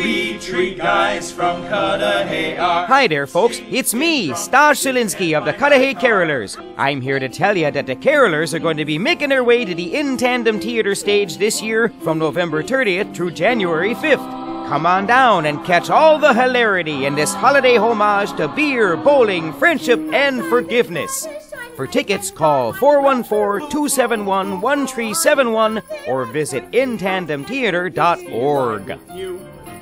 We treat guys from Cudahy are. Hi there, folks. It's me, Stas Zielinski of the Cudahy Carolers. I'm here to tell you that the Carolers are going to be making their way to the In Tandem Theater stage this year from November 30th through January 5th. Come on down and catch all the hilarity in this holiday homage to beer, bowling, friendship, and forgiveness. For tickets, call 414-271-1371 or visit intandemtheatre.org.